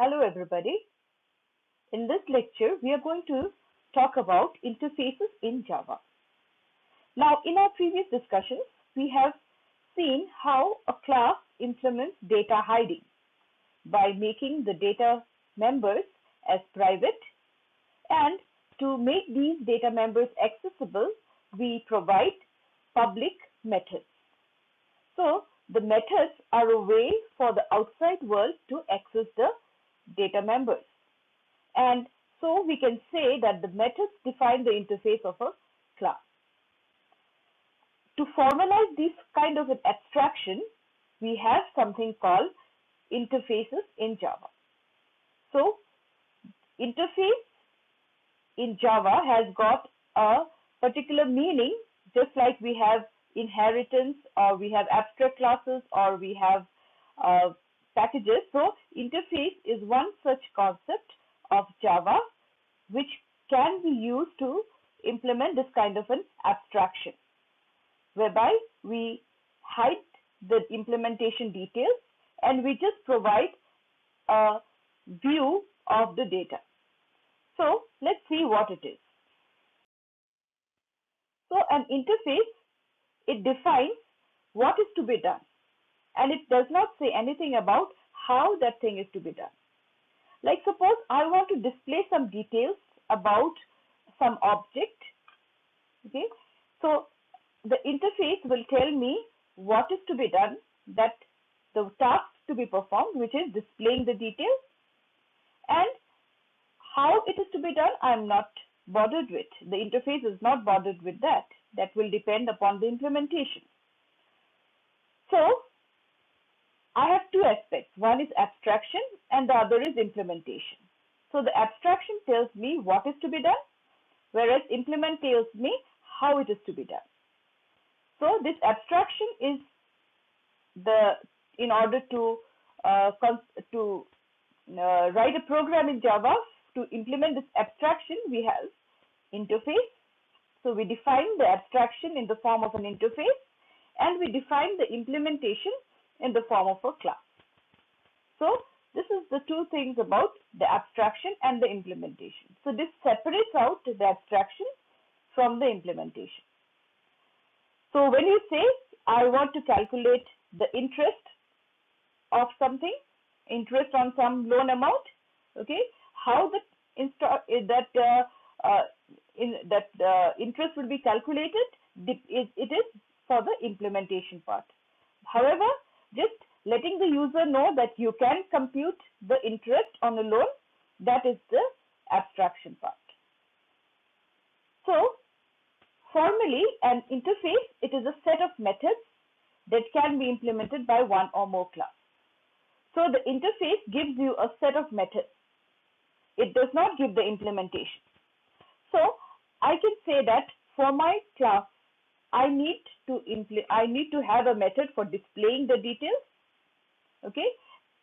Hello everybody. In this lecture, we are going to talk about interfaces in Java. Now, in our previous discussions, we have seen how a class implements data hiding by making the data members as private and to make these data members accessible, we provide public methods. So, the methods are a way for the outside world to access the data members. And so we can say that the methods define the interface of a class. To formalize this kind of an abstraction, we have something called interfaces in Java. So interface in Java has got a particular meaning just like we have inheritance or we have abstract classes or we have uh, packages. So interface is one such concept of Java which can be used to implement this kind of an abstraction whereby we hide the implementation details and we just provide a view of the data. So let's see what it is. So an interface, it defines what is to be done and it does not say anything about how that thing is to be done. Like suppose I want to display some details about some object. Okay. So the interface will tell me what is to be done that the task to be performed which is displaying the details and how it is to be done I am not bothered with. The interface is not bothered with that. That will depend upon the implementation. So I have two aspects. One is abstraction and the other is implementation. So the abstraction tells me what is to be done, whereas implement tells me how it is to be done. So this abstraction is the in order to uh, to uh, write a program in Java to implement this abstraction we have interface. So we define the abstraction in the form of an interface and we define the implementation in the form of a class. So this is the two things about the abstraction and the implementation. So this separates out the abstraction from the implementation. So when you say I want to calculate the interest of something, interest on some loan amount, okay, how that install that uh, uh, in that uh, interest will be calculated, it is for the implementation part. However, just letting the user know that you can compute the interest on a loan, that is the abstraction part. So, formally an interface, it is a set of methods that can be implemented by one or more class. So the interface gives you a set of methods. It does not give the implementation. So I can say that for my class, I need to I need to have a method for displaying the details. Okay,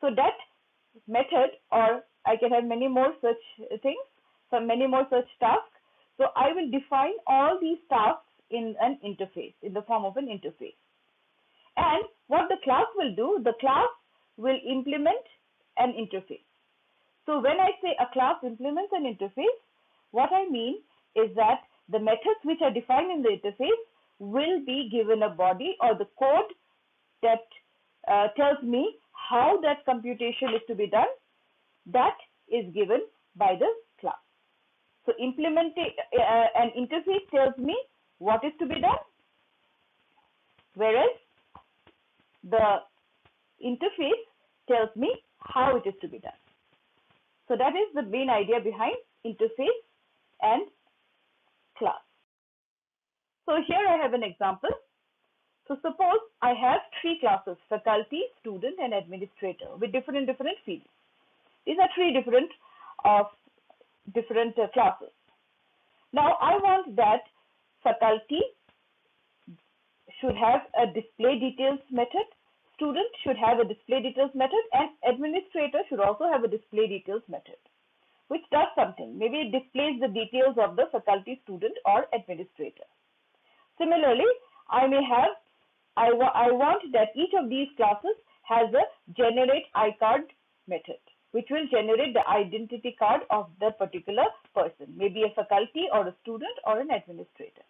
so that method, or I can have many more such things, so many more such tasks. So I will define all these tasks in an interface, in the form of an interface. And what the class will do, the class will implement an interface. So when I say a class implements an interface, what I mean is that the methods which are defined in the interface will be given a body or the code that uh, tells me how that computation is to be done. That is given by the class. So implement uh, an interface tells me what is to be done, whereas the interface tells me how it is to be done. So that is the main idea behind interface and class. So here I have an example. So suppose I have three classes, faculty, student and administrator with different different fields. These are three different of uh, different uh, classes. Now I want that faculty should have a display details method, student should have a display details method and administrator should also have a display details method which does something. Maybe it displays the details of the faculty, student or administrator. Similarly, I may have, I, wa I want that each of these classes has a generate iCard method. which will generate the identity card of the particular person, maybe a faculty or a student or an administrator.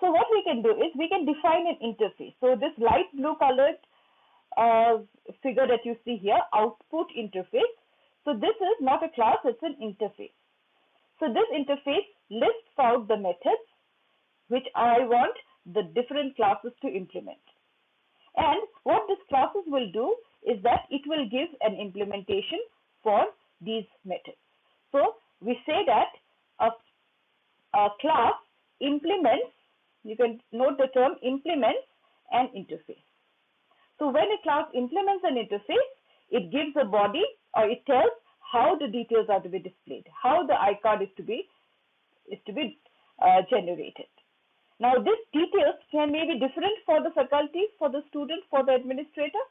So what we can do is we can define an interface. So this light blue colored uh, figure that you see here, output interface. So this is not a class, it's an interface. So this interface lists out the methods which I want the different classes to implement. And what these classes will do is that it will give an implementation for these methods. So we say that a, a class implements, you can note the term implements an interface. So when a class implements an interface, it gives a body or it tells how the details are to be displayed, how the iCard is to be is to be uh, generated. Now, this details can may be different for the faculty, for the student, for the administrator.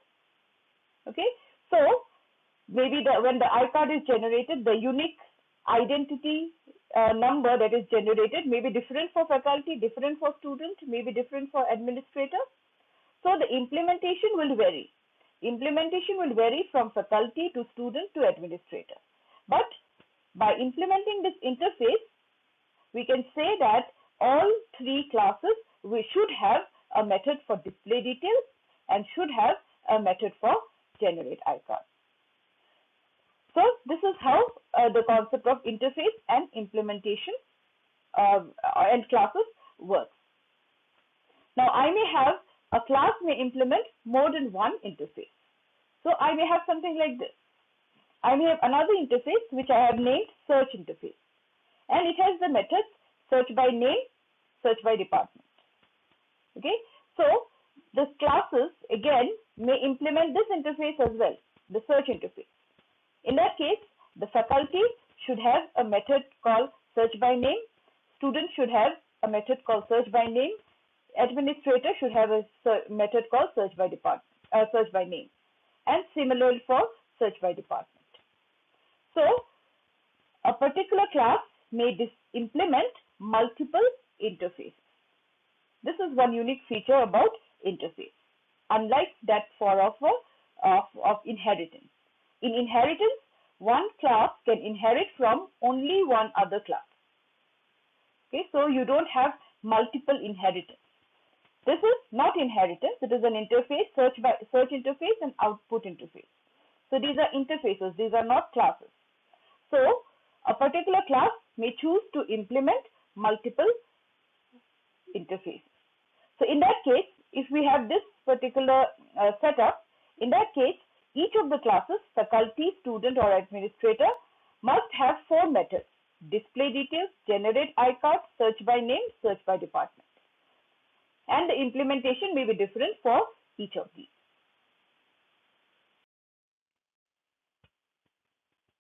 Okay, so maybe the, when the iCard is generated, the unique identity uh, number that is generated may be different for faculty, different for student, may be different for administrator. So the implementation will vary. Implementation will vary from faculty to student to administrator. But by implementing this interface, we can say that all three classes we should have a method for display details and should have a method for generate iCard. So this is how uh, the concept of interface and implementation uh, and classes works. Now I may have a class may implement more than one interface. So I may have something like this. I may have another interface which I have named search interface and it has the methods search by name, search by department. Okay, so the classes again may implement this interface as well, the search interface. In that case, the faculty should have a method called search by name, student should have a method called search by name, administrator should have a method called search by department, uh, search by name, and similarly for search by department. So, a particular class may implement multiple interfaces. This is one unique feature about interface, unlike that for of, uh, of, of inheritance. In inheritance, one class can inherit from only one other class. Okay, so you don't have multiple inheritance. This is not inheritance. It is an interface, search by search interface and output interface. So these are interfaces. These are not classes. So a particular class may choose to implement multiple interfaces. So in that case, if we have this particular uh, setup, in that case, each of the classes, faculty, student or administrator must have four methods. Display details, generate iCard, search by name, search by department. And the implementation may be different for each of these.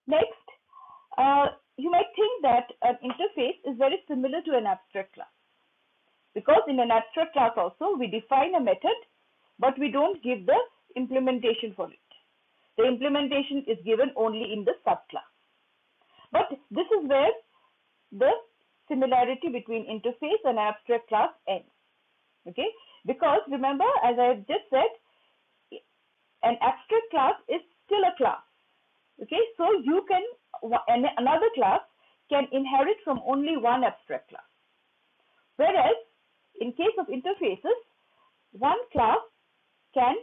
Next, uh, you might think that an interface is very similar to an abstract class. Because in an abstract class also, we define a method, but we don't give the implementation for it. The implementation is given only in the subclass. But this is where the similarity between interface and abstract class ends. Okay, because remember, as I have just said, an abstract class is still a class. Okay, so you can another class can inherit from only one abstract class. Whereas in case of interfaces, one class can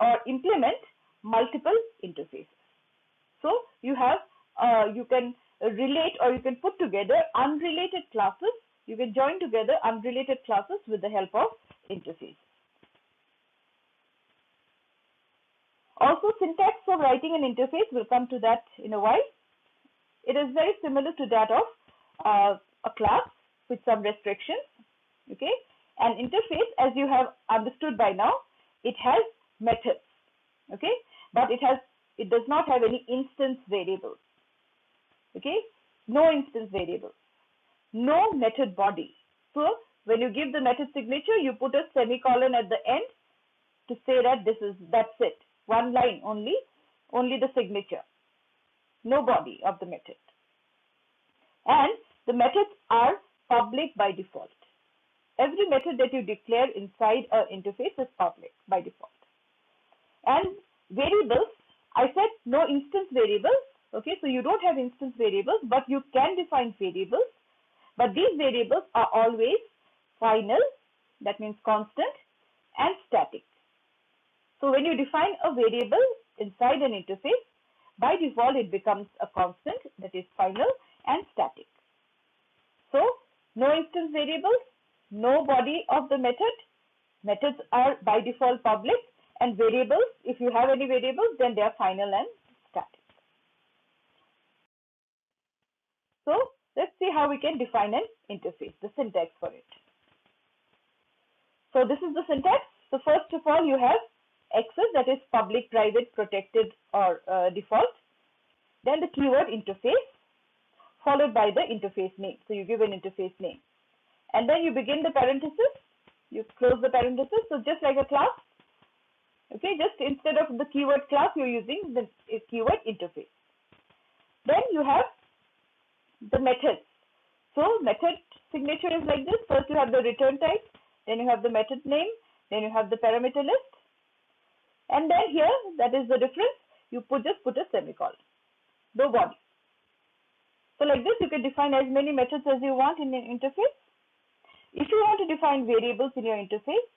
or implement multiple interfaces. So you have uh, you can relate or you can put together unrelated classes. You can join together unrelated classes with the help of interfaces. Also, syntax for writing an interface, we'll come to that in a while. It is very similar to that of uh, a class with some restrictions. Okay, an interface, as you have understood by now, it has methods. Okay, but it has it does not have any instance variables. Okay, no instance variables, no method body. So when you give the method signature, you put a semicolon at the end to say that this is that's it one line only, only the signature, no body of the method. And the methods are public by default. Every method that you declare inside an interface is public by default. And variables, I said no instance variables. Okay, so you don't have instance variables, but you can define variables. But these variables are always final, that means constant, and static. So when you define a variable inside an interface, by default it becomes a constant, that is final and static. So no instance variables, no body of the method. Methods are by default public and variables, if you have any variables, then they are final and static. So let's see how we can define an interface, the syntax for it. So this is the syntax. So first of all, you have access that is public, private, protected or uh, default. Then the keyword interface followed by the interface name. So you give an interface name. And then you begin the parenthesis. You close the parenthesis. So just like a class. Okay, just instead of the keyword class, you're using the keyword interface. Then you have the methods. So method signature is like this. First you have the return type, then you have the method name, then you have the parameter list. And then here, that is the difference, you put just put a semicolon. No body. So like this, you can define as many methods as you want in an interface. If you want to define variables in your interface,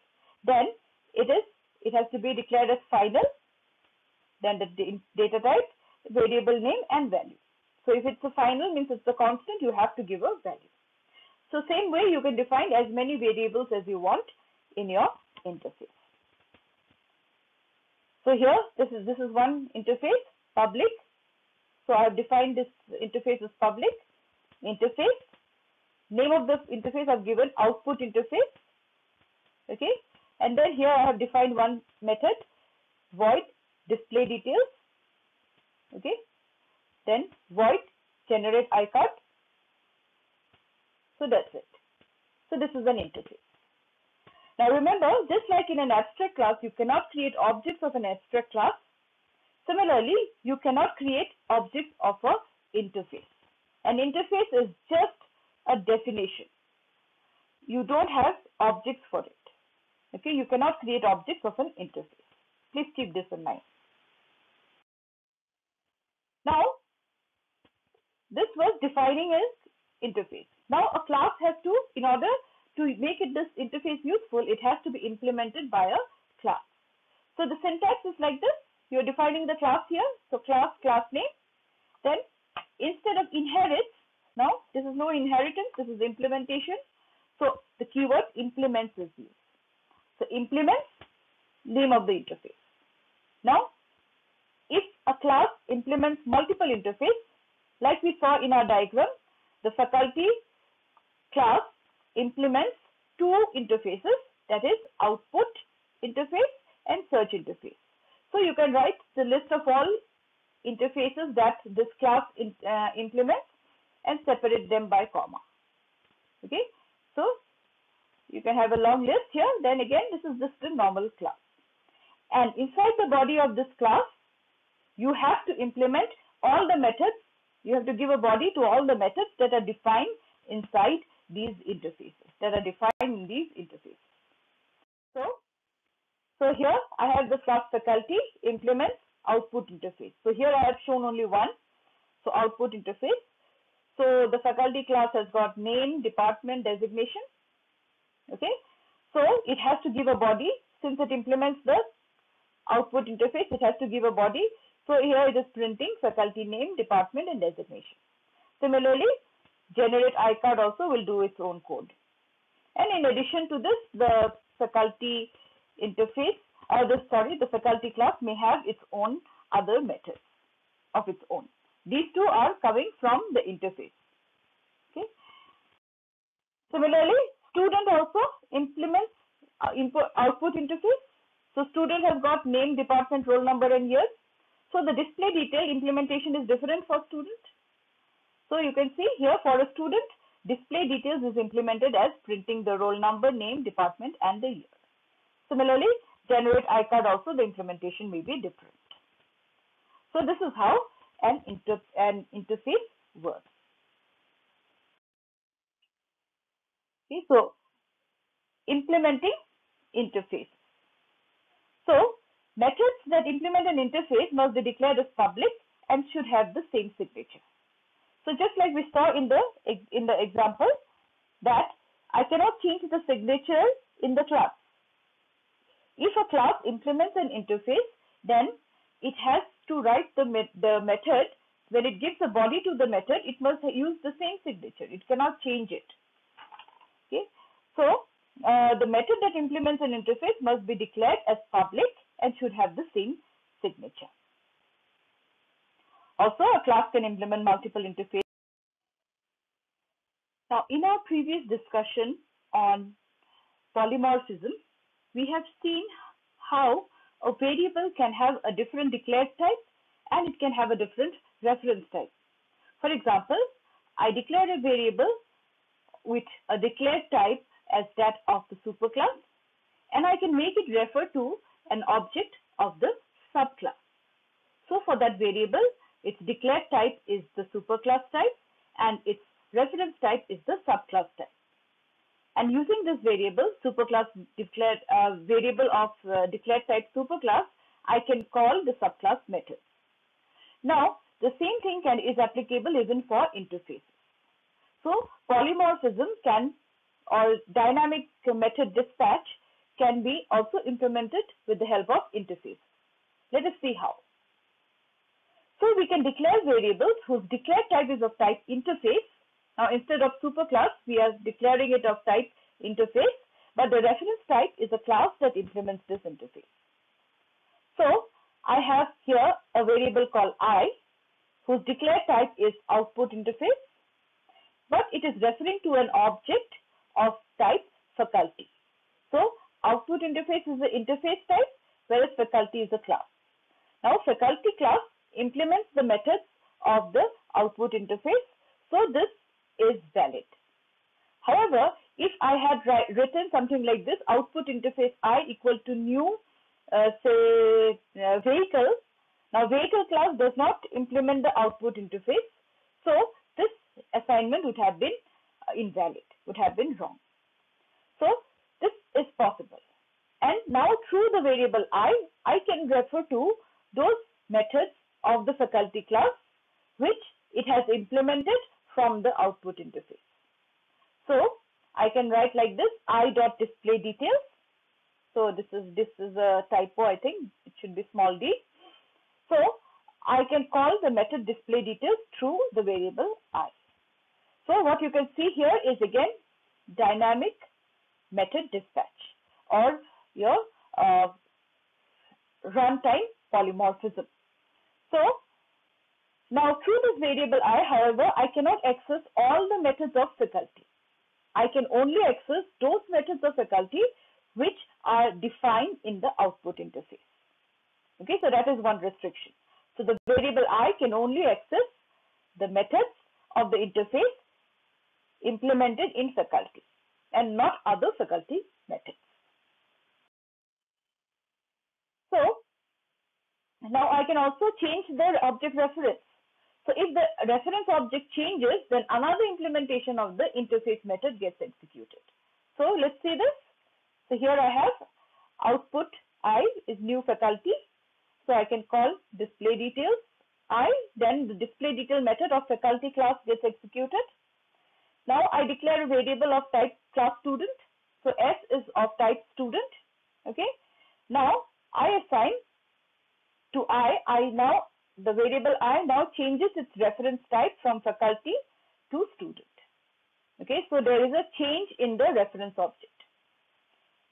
then it is it has to be declared as final, then the data type, variable name and value. So if it's a final means it's a constant, you have to give a value. So same way you can define as many variables as you want in your interface. So here this is this is one interface public so I have defined this interface as public interface. Name of the interface I've given output interface. Okay. And then here I have defined one method void display details. Okay. Then void generate iCard. So that's it. So this is an interface. Now remember, just like in an abstract class, you cannot create objects of an abstract class Similarly, you cannot create objects of a interface. An interface is just a definition. You don't have objects for it. Okay, you cannot create objects of an interface. Please keep this in mind. Now, this was defining an interface. Now, a class has to, in order to make it this interface useful, it has to be implemented by a class. So the syntax is like this. You're defining the class here. So class, class name. Then instead of inherits, now this is no inheritance, this is implementation. So the keyword implements is used. So implements, name of the interface. Now, if a class implements multiple interface, like we saw in our diagram, the faculty class implements two interfaces, that is output interface and search interface. So you can write the list of all interfaces that this class in, uh, implements and separate them by comma. Okay, so you can have a long list here. Then again, this is just a normal class. And inside the body of this class, you have to implement all the methods. You have to give a body to all the methods that are defined inside these interfaces, that are defined in these interfaces. So so here I have the class faculty implements output interface. So here I have shown only one. So output interface. So the faculty class has got name, department, designation. Okay. So it has to give a body since it implements the output interface. It has to give a body. So here it is printing faculty name, department and designation. Similarly, generate iCard also will do its own code. And in addition to this, the faculty interface or the sorry the faculty class may have its own other methods of its own. These two are coming from the interface. Okay. Similarly, student also implements uh, input output interface. So student has got name, department, roll number and years. So the display detail implementation is different for student. So you can see here for a student, display details is implemented as printing the roll number, name, department and the year. Similarly, generate iCard also the implementation may be different. So this is how an, inter an interface works. Okay, so implementing interface. So Methods that implement an interface must be declared as public and should have the same signature. So just like we saw in the in the example that I cannot change the signature in the class. If a class implements an interface, then it has to write the, the method when it gives a body to the method, it must use the same signature. It cannot change it. Okay. So uh, the method that implements an interface must be declared as public and should have the same signature. Also, a class can implement multiple interfaces. Now, in our previous discussion on polymorphism, we have seen how a variable can have a different declared type and it can have a different reference type. For example, I declare a variable with a declared type as that of the superclass and I can make it refer to an object of the subclass. So for that variable, its declared type is the superclass type and its reference type is the subclass type. And using this variable, superclass declared uh, variable of uh, declared type superclass, I can call the subclass method. Now, the same thing can is applicable even for interfaces. So, polymorphism can or dynamic method dispatch can be also implemented with the help of interface. Let us see how. So we can declare variables whose declared type is of type interface. Now instead of superclass, we are declaring it of type interface, but the reference type is a class that implements this interface. So I have here a variable called i, whose declared type is output interface, but it is referring to an object of type faculty. So output interface is the interface type, whereas faculty is a class. Now faculty class implements the methods of the output interface, so this is valid. However, if I had written something like this, output interface i equal to new, uh, say, uh, vehicle, now vehicle class does not implement the output interface, so this assignment would have been uh, invalid, would have been wrong. So this is possible. And now through the variable i, I can refer to those methods of the faculty class which it has implemented from the output interface. So I can write like this i dot display details. So this is this is a typo I think it should be small d. So I can call the method display details through the variable i. So what you can see here is again dynamic method dispatch or your uh, runtime polymorphism. So now through this variable i, however, I cannot access all the methods of faculty. I can only access those methods of faculty which are defined in the output interface. Okay, so that is one restriction. So the variable i can only access the methods of the interface implemented in faculty and not other faculty methods. So now I can also change the object reference. So if the reference object changes, then another implementation of the interface method gets executed. So let's see this. So here I have output i is new faculty. So I can call display details i, then the display detail method of faculty class gets executed. Now I declare a variable of type class student. So S is of type student. Okay. Now I assign to I, I now, the variable I now changes its reference type from faculty to student. Okay, so there is a change in the reference object.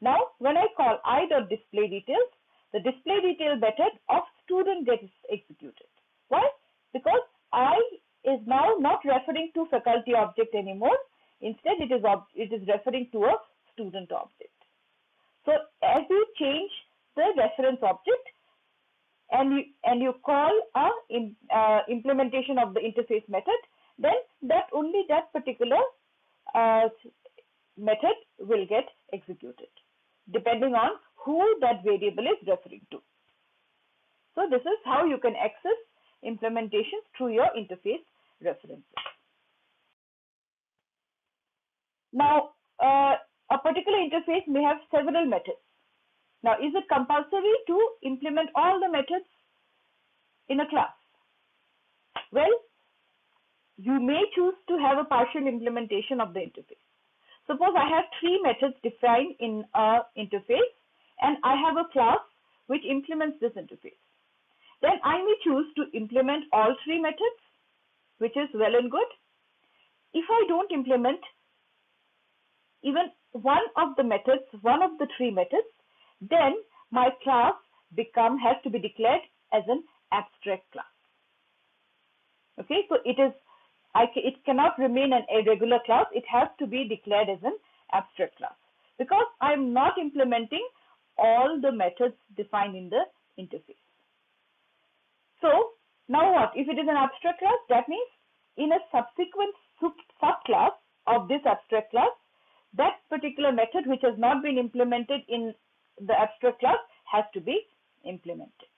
Now, when I call I dot display details, the display detail method of student gets executed. Why? Because I is now not referring to faculty object anymore. Instead, it is it is referring to a student object. So, as you change the reference object, and you, and you call a in, uh, implementation of the interface method, then that only that particular uh, method will get executed depending on who that variable is referring to. So this is how you can access implementations through your interface references. Now, uh, a particular interface may have several methods. Now, is it compulsory to implement all the methods in a class? Well, you may choose to have a partial implementation of the interface. Suppose I have three methods defined in a interface and I have a class which implements this interface. Then I may choose to implement all three methods, which is well and good. If I don't implement even one of the methods, one of the three methods, then my class become has to be declared as an abstract class. Okay, so it is I it cannot remain an irregular class. It has to be declared as an abstract class because I'm not implementing all the methods defined in the interface. So now what? If it is an abstract class, that means in a subsequent subclass of this abstract class, that particular method which has not been implemented in the abstract class has to be implemented.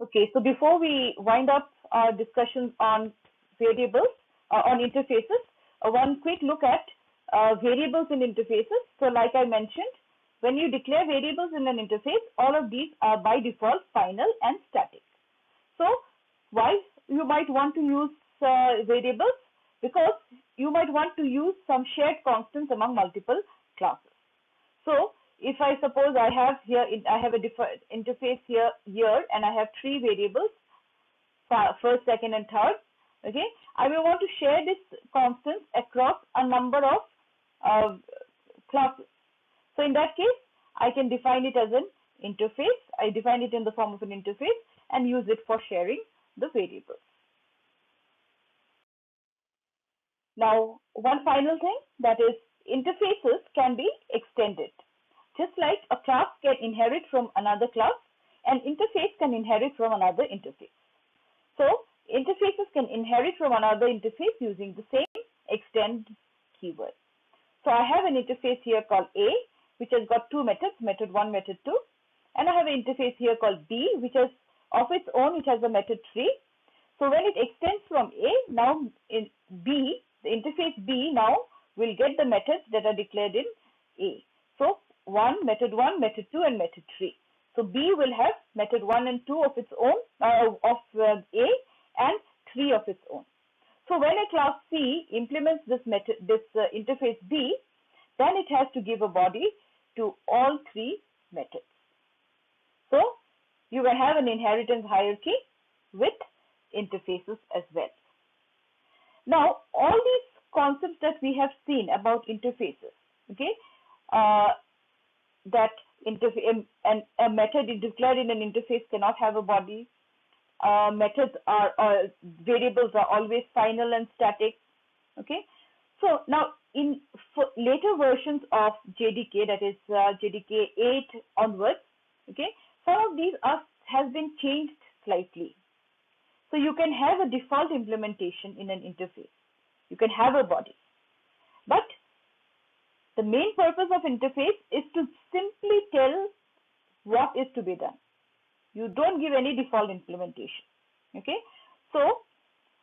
Okay, so before we wind up our discussions on variables, uh, on interfaces, uh, one quick look at uh, variables in interfaces. So like I mentioned, when you declare variables in an interface, all of these are by default final and static. So why you might want to use uh, variables? Because you might want to use some shared constants among multiple classes. So if I suppose I have here, I have a different interface here, here, and I have three variables, first, second, and third. Okay, I will want to share this constants across a number of uh, classes. So in that case, I can define it as an interface. I define it in the form of an interface and use it for sharing the variables. Now, one final thing that is interfaces can be extended. Just like a class can inherit from another class, an interface can inherit from another interface. So, interfaces can inherit from another interface using the same extend keyword. So, I have an interface here called A, which has got two methods, method 1, method 2. And I have an interface here called B, which has of its own, it has a method 3. So, when it extends from A, now in B, the interface B now will get the methods that are declared in A. So, 1, method 1, method 2 and method 3. So, B will have method 1 and 2 of its own, uh, of uh, A and 3 of its own. So, when a class C implements this method, this uh, interface B, then it has to give a body to all three methods. So, you will have an inheritance hierarchy with interfaces as well. Now, all these concepts that we have seen about interfaces, okay, uh, that interface and a method declared in an interface cannot have a body. Uh, methods are uh, variables are always final and static. Okay, so now in later versions of JDK, that is uh, JDK 8 onwards, okay, some of these are has been changed slightly. So you can have a default implementation in an interface. You can have a body, but the main purpose of interface is to simply tell what is to be done. You don't give any default implementation. Okay. So,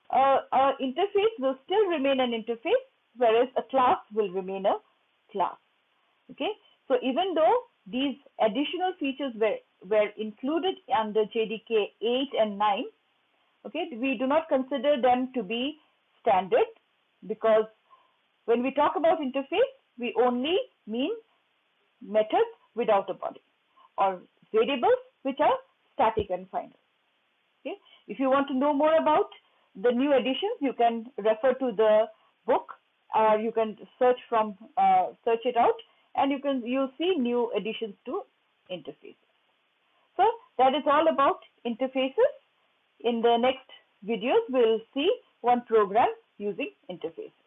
uh, our interface will still remain an interface, whereas a class will remain a class. Okay. So, even though these additional features were, were included under JDK 8 and 9, okay, we do not consider them to be standard because when we talk about interface, we only mean methods without a body or variables which are static and final. Okay. If you want to know more about the new additions, you can refer to the book or you can search from uh, search it out and you can you'll see new additions to interfaces. So that is all about interfaces. In the next videos, we'll see one program using interfaces.